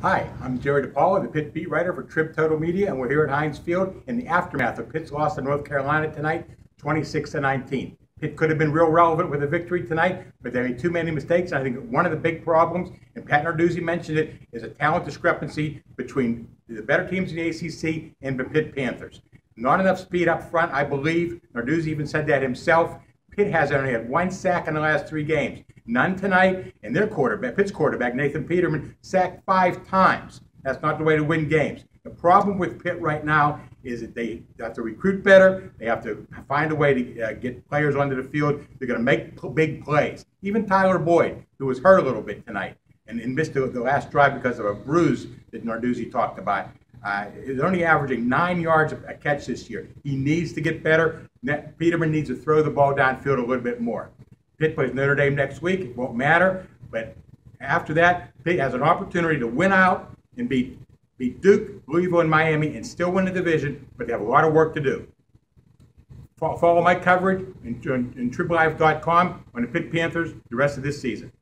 Hi, I'm Jerry DiPaola, the Pitt beat writer for Trib Total Media, and we're here at Heinz Field in the aftermath of Pitt's loss to North Carolina tonight, 26 to 19. Pitt could have been real relevant with a victory tonight, but they made too many mistakes. I think one of the big problems, and Pat Narduzzi mentioned it, is a talent discrepancy between the better teams in the ACC and the Pitt Panthers. Not enough speed up front, I believe. Narduzzi even said that himself. Pitt has only had one sack in the last three games. None tonight, and their quarterback, Pitt's quarterback, Nathan Peterman, sacked five times. That's not the way to win games. The problem with Pitt right now is that they have to recruit better. They have to find a way to uh, get players onto the field. They're going to make big plays. Even Tyler Boyd, who was hurt a little bit tonight and, and missed the, the, last drive because of a bruise that Narduzzi talked about, uh, is only averaging nine yards a catch this year. He needs to get better. Peterman needs to throw the ball downfield a little bit more. Pitt plays Notre Dame next week. It won't matter. But after that, Pitt has an opportunity to win out and beat, beat Duke, Louisville, and Miami and still win the division, but they have a lot of work to do. Follow my coverage in, in, in TribLive.com on the Pitt Panthers the rest of this season.